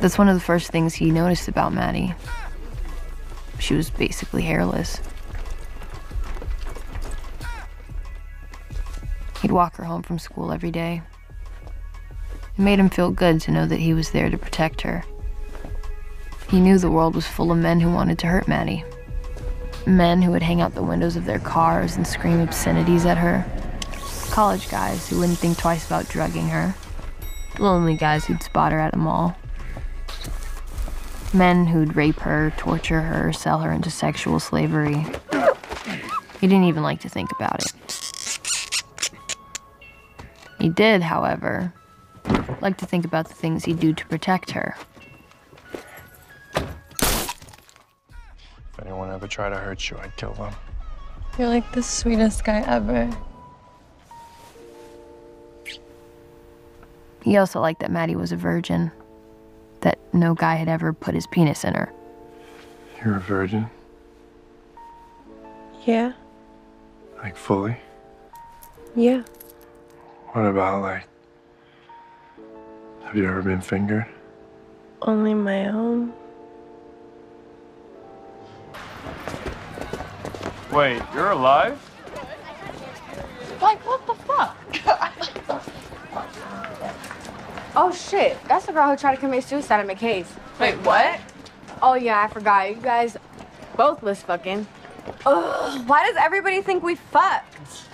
That's one of the first things he noticed about Maddy. She was basically hairless. He'd walk her home from school every day. It made him feel good to know that he was there to protect her. He knew the world was full of men who wanted to hurt Maddy. Men who would hang out the windows of their cars and scream obscenities at her. College guys who wouldn't think twice about drugging her. Lonely guys who'd spot her at a mall. Men who'd rape her, torture her, sell her into sexual slavery. He didn't even like to think about it. He did, however, like to think about the things he'd do to protect her. If anyone ever tried to hurt you, I'd kill them. You're like the sweetest guy ever. He also liked that Maddy was a virgin, that no guy had ever put his penis in her. You're a virgin? Yeah, Like fully? yeah. What about like. Have you ever been fingered? Only my own. Wait, you're alive? Like, what the fuck? Oh shit, that's the girl who tried to commit suicide in McKay's. Wait, what? Oh yeah, I forgot. You guys both was fucking. Ugh, why does everybody think we fucked?